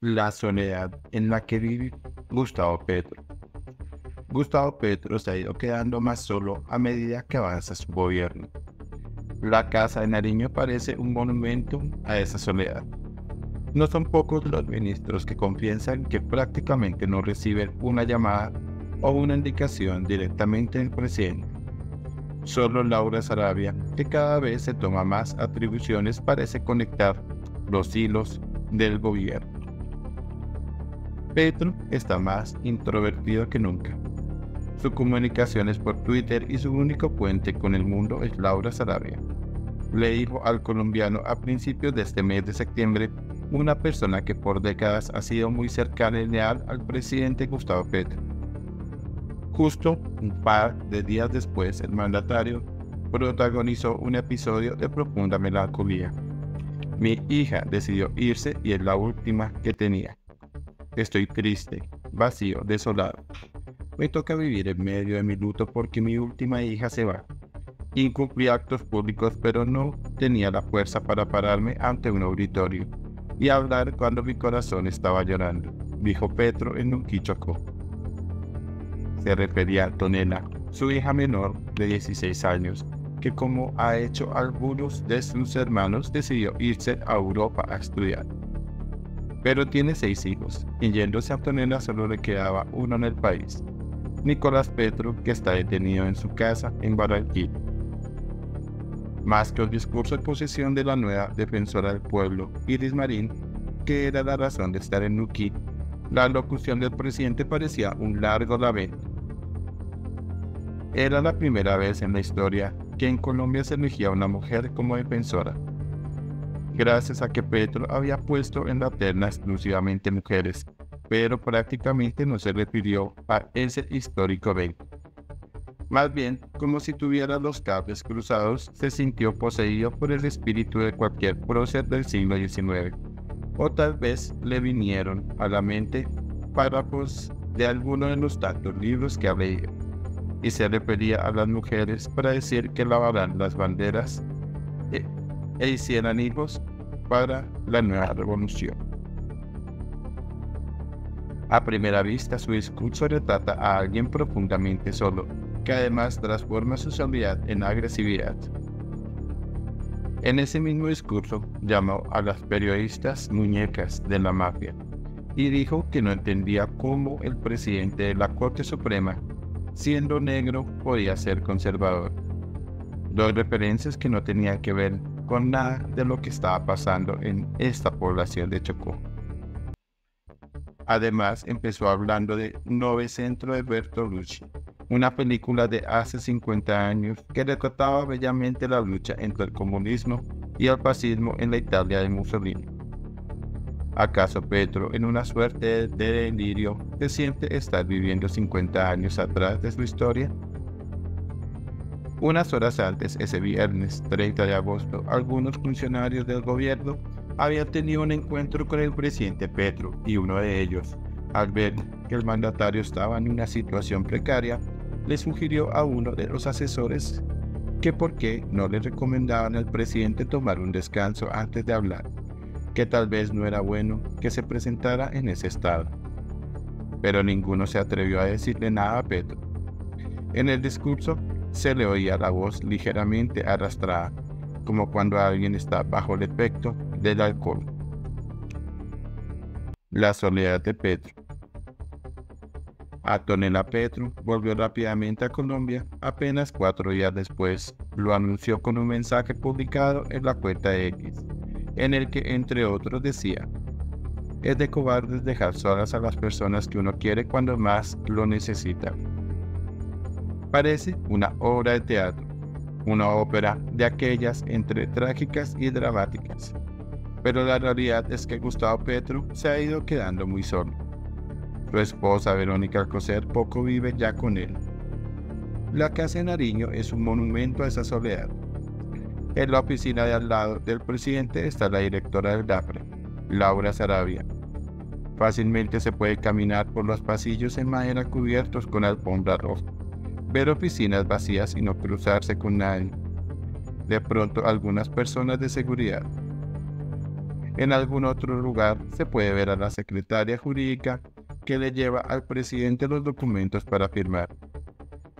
la soledad en la que vive Gustavo Petro. Gustavo Petro se ha ido quedando más solo a medida que avanza su gobierno. La Casa de Nariño parece un monumento a esa soledad. No son pocos los ministros que confiesan que prácticamente no reciben una llamada o una indicación directamente del presidente. Solo Laura Sarabia, que cada vez se toma más atribuciones, parece conectar los hilos del gobierno. Petro está más introvertido que nunca. Su comunicación es por Twitter y su único puente con el mundo es Laura Sarabia. Le dijo al colombiano a principios de este mes de septiembre, una persona que por décadas ha sido muy cercana y leal al presidente Gustavo Petro. Justo un par de días después, el mandatario protagonizó un episodio de profunda melancolía. Mi hija decidió irse y es la última que tenía. Estoy triste, vacío, desolado. Me toca vivir en medio de mi luto porque mi última hija se va. Incumplí actos públicos, pero no tenía la fuerza para pararme ante un auditorio y hablar cuando mi corazón estaba llorando, dijo Petro en un quichocó. Se refería a Antonella, su hija menor de 16 años, que como ha hecho algunos de sus hermanos decidió irse a Europa a estudiar. Pero tiene seis hijos, y yéndose a Antonella solo le quedaba uno en el país, Nicolás Petro, que está detenido en su casa en Barranquilla. Más que el discurso de posesión de la nueva defensora del pueblo, Iris Marín, que era la razón de estar en Nuquí, la locución del presidente parecía un largo lamento. Era la primera vez en la historia que en Colombia se elegía una mujer como defensora, gracias a que Petro había puesto en la terna exclusivamente mujeres, pero prácticamente no se refirió a ese histórico evento. Más bien, como si tuviera los cables cruzados, se sintió poseído por el espíritu de cualquier prócer del siglo XIX. O tal vez le vinieron a la mente párrafos de alguno de los tantos libros que había leído, y se refería a las mujeres para decir que lavaran las banderas e, e hicieran hijos para la nueva revolución. A primera vista, su discurso retrata a alguien profundamente solo, que además transforma su soledad en agresividad. En ese mismo discurso llamó a las periodistas muñecas de la mafia y dijo que no entendía cómo el presidente de la Corte Suprema, siendo negro, podía ser conservador. Dos referencias que no tenían que ver con nada de lo que estaba pasando en esta población de Chocó. Además, empezó hablando de Novecentro de Bertolucci, una película de hace 50 años que retrataba bellamente la lucha entre el comunismo y el fascismo en la Italia de Mussolini. ¿Acaso Petro, en una suerte de delirio, se siente estar viviendo 50 años atrás de su historia? Unas horas antes, ese viernes 30 de agosto, algunos funcionarios del gobierno había tenido un encuentro con el presidente Petro y uno de ellos, al ver que el mandatario estaba en una situación precaria, le sugirió a uno de los asesores que por qué no le recomendaban al presidente tomar un descanso antes de hablar, que tal vez no era bueno que se presentara en ese estado. Pero ninguno se atrevió a decirle nada a Petro. En el discurso se le oía la voz ligeramente arrastrada, como cuando alguien está bajo el efecto del alcohol. La soledad de Petro. Antonella Petro volvió rápidamente a Colombia apenas cuatro días después. Lo anunció con un mensaje publicado en la cuenta X, en el que entre otros decía, es de cobardes dejar solas a las personas que uno quiere cuando más lo necesita. Parece una obra de teatro, una ópera de aquellas entre trágicas y dramáticas, pero la realidad es que Gustavo Petro se ha ido quedando muy solo. Su esposa Verónica Alcocer poco vive ya con él. La casa de Nariño es un monumento a esa soledad. En la oficina de al lado del presidente está la directora del DAPRE, Laura Sarabia. Fácilmente se puede caminar por los pasillos en madera cubiertos con alfombra roja, ver oficinas vacías y no cruzarse con nadie. De pronto algunas personas de seguridad En algún otro lugar se puede ver a la secretaria jurídica que le lleva al presidente los documentos para firmar.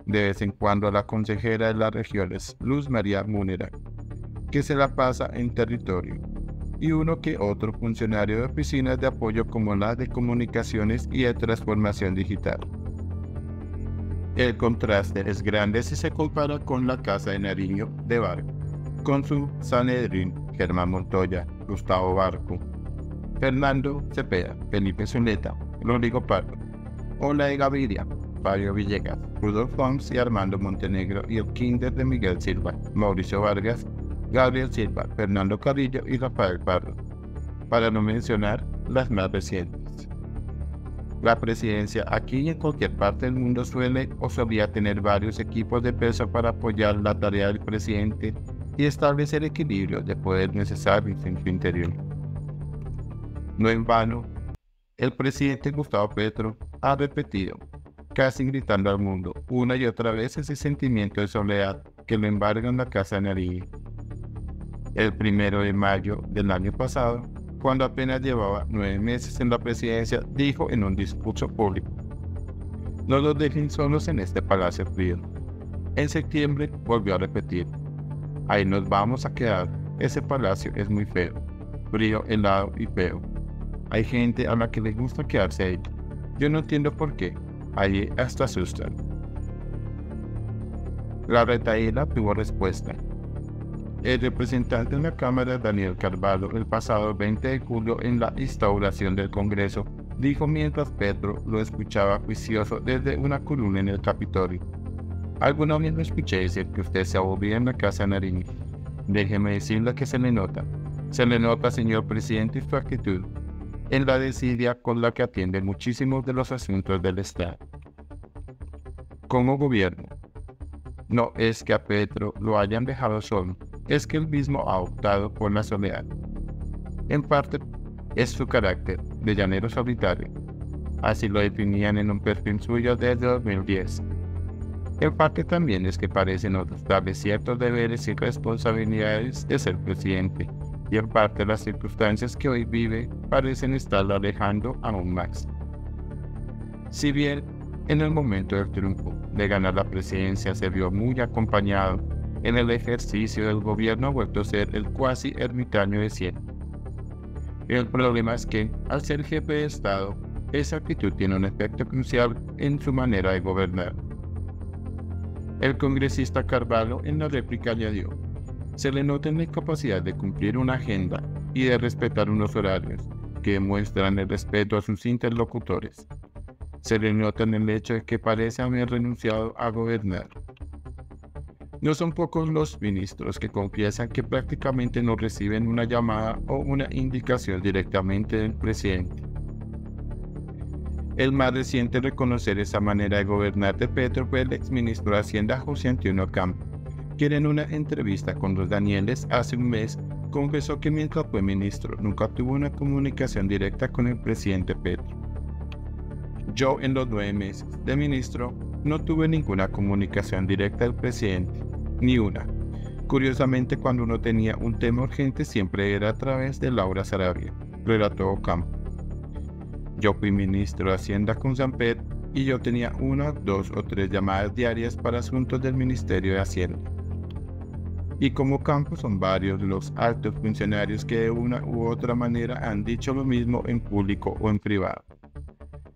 De vez en cuando a la consejera de las regiones, Luz María Múnera, que se la pasa en territorio, y uno que otro funcionario de oficinas de apoyo como la de comunicaciones y de transformación digital. El contraste es grande si se compara con la casa de Nariño de Barco, con su Sanedrín, Germán Montoya, Gustavo Barco, Fernando Cepeda, Felipe Zuleta, Rodrigo Pardo, Ola de Gaviria, Fabio Villegas, Rudolf Fons y Armando Montenegro y el Kinder de Miguel Silva, Mauricio Vargas, Gabriel Silva, Fernando Carrillo y Rafael Pardo, para no mencionar las más recientes. La presidencia aquí y en cualquier parte del mundo suele o solía tener varios equipos de peso para apoyar la tarea del presidente y establecer equilibrio de poder necesarios en su interior. No en vano, el presidente Gustavo Petro ha repetido, casi gritando al mundo, una y otra vez ese sentimiento de soledad que lo embarga en la casa de Nariño. El primero de mayo del año pasado, cuando apenas llevaba nueve meses en la presidencia, dijo en un discurso público, no los dejen solos en este palacio frío. En septiembre volvió a repetir, ahí nos vamos a quedar, ese palacio es muy feo, frío, helado y feo. Hay gente a la que le gusta quedarse ahí. Yo no entiendo por qué. Allí hasta asustan. La retaíla tuvo respuesta. El representante de la Cámara, Daniel Carvalho, el pasado 20 de julio en la instauración del Congreso, dijo mientras Pedro lo escuchaba juicioso desde una columna en el Capitolio. Alguna vez lo escuché decir que usted se aburría en la casa de Nariño. Déjeme decirle que se le nota. Se le nota, señor presidente, su actitud en la desidia con la que atiende muchísimos de los asuntos del Estado. Como gobierno, no es que a Petro lo hayan dejado solo, es que él mismo ha optado por la soledad. En parte es su carácter de llanero solitario, así lo definían en un perfil suyo desde 2010. En parte también es que parece no darle ciertos deberes y responsabilidades de ser presidente y en parte las circunstancias que hoy vive parecen estarlo alejando aún más. Si bien en el momento del triunfo de ganar la presidencia se vio muy acompañado, en el ejercicio del gobierno vuelto a ser el cuasi ermitaño de siempre. El problema es que, al ser jefe de Estado, esa actitud tiene un efecto crucial en su manera de gobernar. El congresista Carvalho en la réplica añadió, se le nota en la incapacidad de cumplir una agenda y de respetar unos horarios que demuestran el respeto a sus interlocutores. Se le nota en el hecho de que parece haber renunciado a gobernar. No son pocos los ministros que confiesan que prácticamente no reciben una llamada o una indicación directamente del presidente. El más reciente reconocer esa manera de gobernar de Petro fue el exministro de Hacienda José Antonio Campo, quien en una entrevista con los Danieles hace un mes confesó que mientras fue ministro nunca tuvo una comunicación directa con el presidente Petro. Yo en los nueve meses de ministro no tuve ninguna comunicación directa del presidente, ni una. Curiosamente cuando uno tenía un tema urgente siempre era a través de Laura Sarabia, relató Campo. Yo fui ministro de Hacienda con Pedro y yo tenía una, dos o tres llamadas diarias para asuntos del Ministerio de Hacienda y como campo son varios los altos funcionarios que de una u otra manera han dicho lo mismo en público o en privado.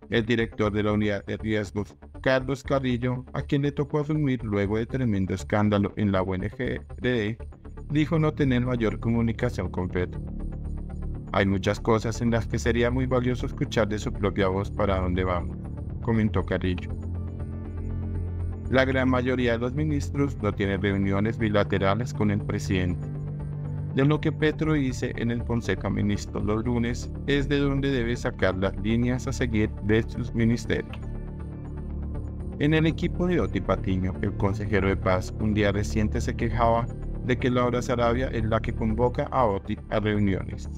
El director de la unidad de riesgos, Carlos Carrillo, a quien le tocó asumir luego de tremendo escándalo en la UNGRD, dijo no tener mayor comunicación con Petro. Hay muchas cosas en las que sería muy valioso escuchar de su propia voz para dónde vamos, comentó Carrillo. La gran mayoría de los ministros no tienen reuniones bilaterales con el presidente. De lo que Petro dice en el Consejo Ministros los lunes es de donde debe sacar las líneas a seguir de sus ministerios. En el equipo de Oti Patiño, el consejero de paz, un día reciente se quejaba de que Laura Sarabia es la que convoca a Oti a reuniones.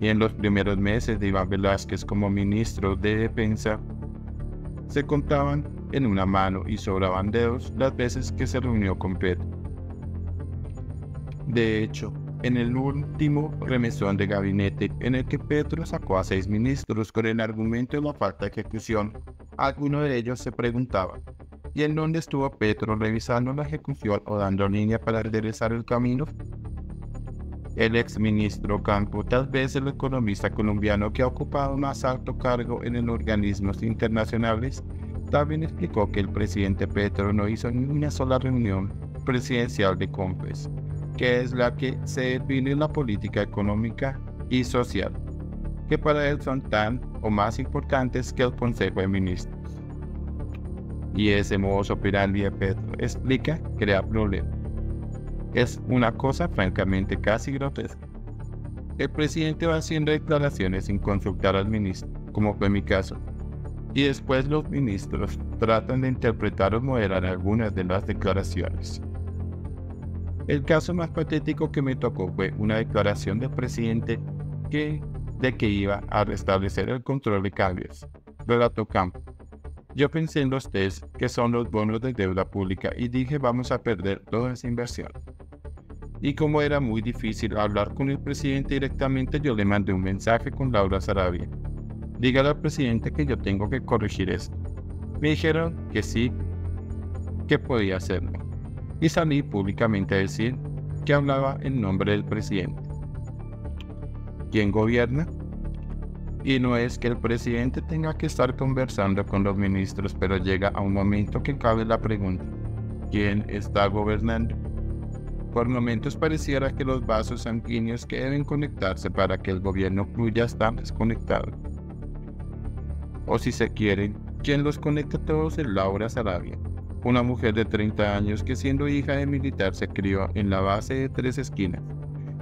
Y en los primeros meses de Iván Velázquez como ministro de Defensa, se contaban en una mano y sobraban dedos las veces que se reunió con Petro. De hecho, en el último remesón de gabinete en el que Petro sacó a seis ministros con el argumento de la falta de ejecución, alguno de ellos se preguntaba, ¿y en dónde estuvo Petro revisando la ejecución o dando línea para enderezar el camino? El exministro Campo, tal vez el economista colombiano que ha ocupado más alto cargo en los organismos internacionales, también explicó que el presidente Petro no hizo ni una sola reunión presidencial de COMPES, que es la que se define la política económica y social, que para él son tan o más importantes que el Consejo de Ministros. Y ese modo operandi de Petro explica, crea problemas es una cosa francamente casi grotesca. El presidente va haciendo declaraciones sin consultar al ministro, como fue mi caso, y después los ministros tratan de interpretar o moderar algunas de las declaraciones. El caso más patético que me tocó fue una declaración del presidente que, de que iba a restablecer el control de cambios, relató Campo. Yo pensé en los test que son los bonos de deuda pública y dije vamos a perder toda esa inversión. Y como era muy difícil hablar con el presidente directamente, yo le mandé un mensaje con Laura Sarabia. Dígale al presidente que yo tengo que corregir esto. Me dijeron que sí, que podía hacerlo. Y salí públicamente a decir que hablaba en nombre del presidente. ¿Quién gobierna? Y no es que el presidente tenga que estar conversando con los ministros, pero llega a un momento que cabe la pregunta, ¿quién está gobernando? Por momentos pareciera que los vasos sanguíneos que deben conectarse para que el gobierno fluya están desconectados. O si se quieren, quien los conecta todos es Laura Sarabia, una mujer de 30 años que siendo hija de militar se crió en la base de Tres Esquinas.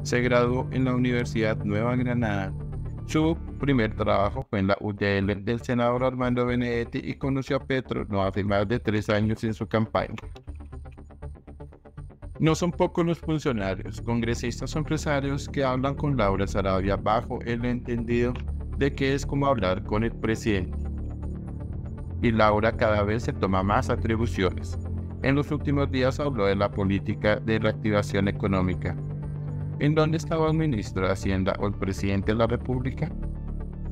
Se graduó en la Universidad Nueva Granada. Su primer trabajo fue en la UDL del senador Armando Benedetti y conoció a Petro no hace más de tres años en su campaña. No son pocos los funcionarios, congresistas o empresarios que hablan con Laura Sarabia bajo el entendido de que es como hablar con el presidente. Y Laura cada vez se toma más atribuciones. En los últimos días habló de la política de reactivación económica. ¿En dónde estaba el ministro de Hacienda o el presidente de la República?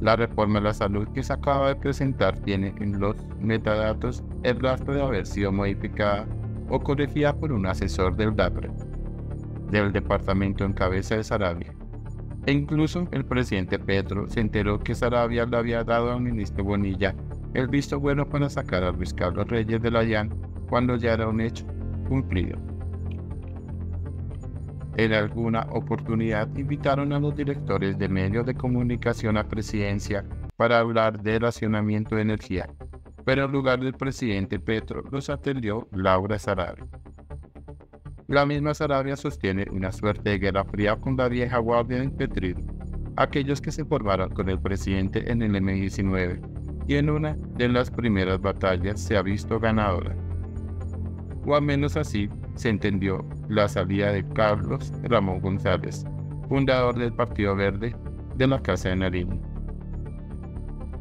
La reforma de la salud que se acaba de presentar tiene en los metadatos el rastro de haber sido modificada o corregida por un asesor del DAPRE, del departamento en cabeza de Sarabia. E incluso el presidente Petro se enteró que Sarabia le había dado al ministro Bonilla el visto bueno para sacar a Luis Carlos Reyes de la YAN cuando ya era un hecho cumplido. En alguna oportunidad invitaron a los directores de medios de comunicación a presidencia para hablar de racionamiento de energía pero en lugar del presidente Petro los atendió Laura Sarabia. La misma Sarabia sostiene una suerte de guerra fría con la vieja guardia de Petrid, aquellos que se formaron con el presidente en el M-19 y en una de las primeras batallas se ha visto ganadora. O al menos así se entendió la salida de Carlos Ramón González, fundador del Partido Verde de la Casa de Nariño.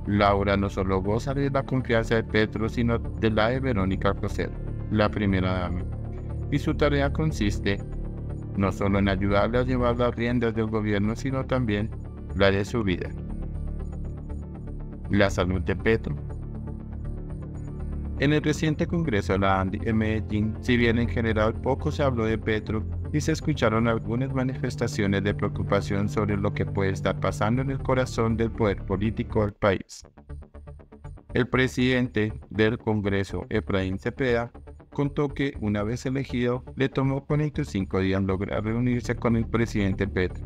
Laura no solo goza de la confianza de Petro, sino de la de Verónica Coser, la primera dama. Y su tarea consiste no solo en ayudarle a llevar las riendas del gobierno, sino también la de su vida. La salud de Petro. En el reciente congreso de la ANDI en Medellín, si bien en general poco se habló de Petro, y se escucharon algunas manifestaciones de preocupación sobre lo que puede estar pasando en el corazón del poder político del país. El presidente del Congreso, Efraín Cepeda, contó que una vez elegido le tomó 45 días lograr reunirse con el presidente Petro.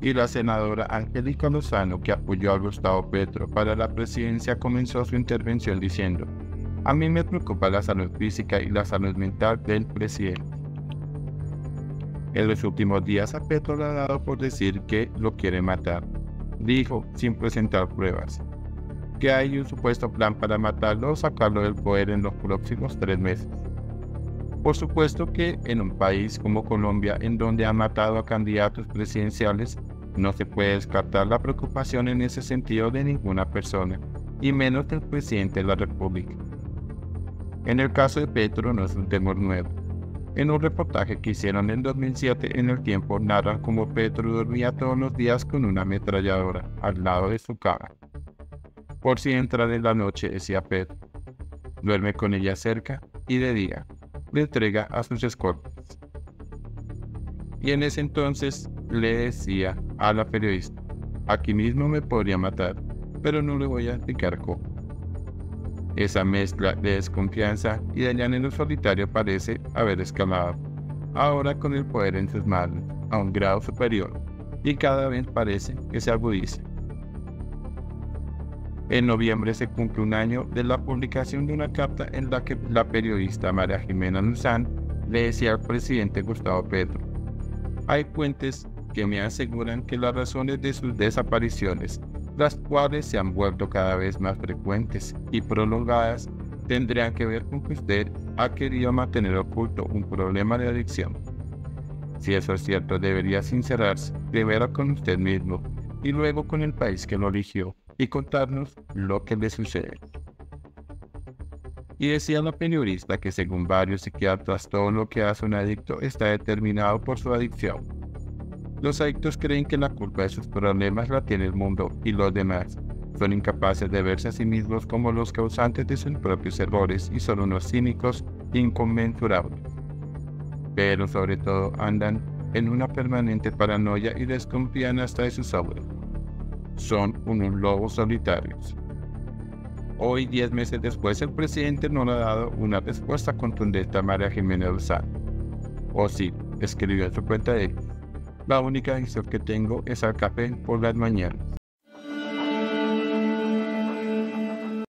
Y la senadora Angélica Lozano, que apoyó a Gustavo Petro para la presidencia, comenzó su intervención diciendo, a mí me preocupa la salud física y la salud mental del presidente. En los últimos días a Petro le ha dado por decir que lo quiere matar. Dijo, sin presentar pruebas, que hay un supuesto plan para matarlo o sacarlo del poder en los próximos tres meses. Por supuesto que en un país como Colombia, en donde ha matado a candidatos presidenciales, no se puede descartar la preocupación en ese sentido de ninguna persona, y menos del presidente de la República. En el caso de Petro no es un temor nuevo En un reportaje que hicieron en 2007 en el tiempo narran cómo Petro dormía todos los días con una ametralladora al lado de su cama. Por si entra de la noche, decía Petro. Duerme con ella cerca y de día le entrega a sus escoltas. Y en ese entonces le decía a la periodista, aquí mismo me podría matar, pero no le voy a explicar cómo. Esa mezcla de desconfianza y de llanero solitario parece haber escalado, ahora con el poder en sus manos, a un grado superior, y cada vez parece que se agudiza. En noviembre se cumple un año de la publicación de una carta en la que la periodista María Jimena Luzán le decía al presidente Gustavo Petro, hay fuentes que me aseguran que las razones de sus desapariciones las cuales se han vuelto cada vez más frecuentes y prolongadas, tendrían que ver con que usted ha querido mantener oculto un problema de adicción. Si eso es cierto, debería sincerarse primero con usted mismo y luego con el país que lo eligió y contarnos lo que le sucede. Y decía la periodista que según varios psiquiatras todo lo que hace un adicto está determinado por su adicción los adictos creen que la culpa de sus problemas la tiene el mundo y los demás. Son incapaces de verse a sí mismos como los causantes de sus propios errores y son unos cínicos inconmensurables. Pero sobre todo andan en una permanente paranoia y desconfían hasta de sus obras. Son unos lobos solitarios. Hoy, diez meses después, el presidente no le ha dado una respuesta contundente a María Jiménez Lozano. O sí, escribió en su cuenta de la única adicción que tengo es al café por las mañanas.